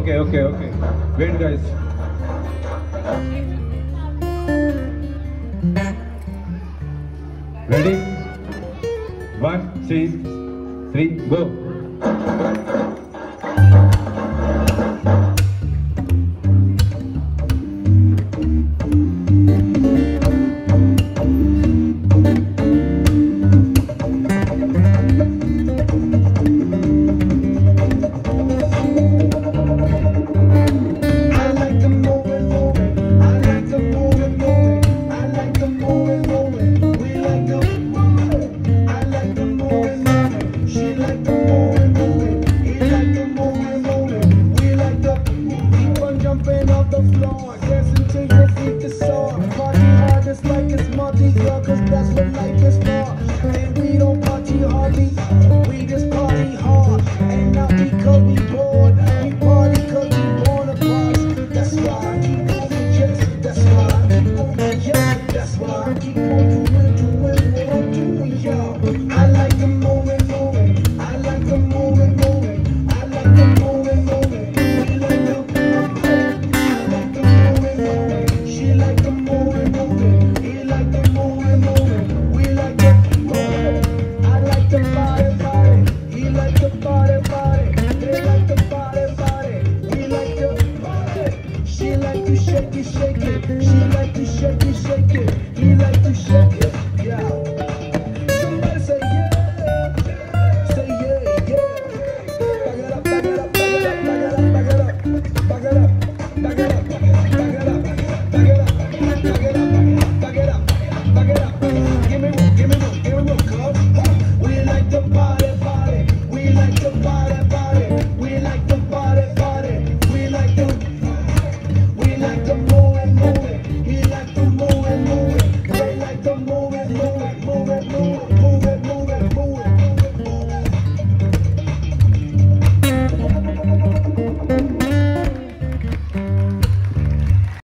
Okay, okay, okay. Wait, guys. Ready? One, two, three, go.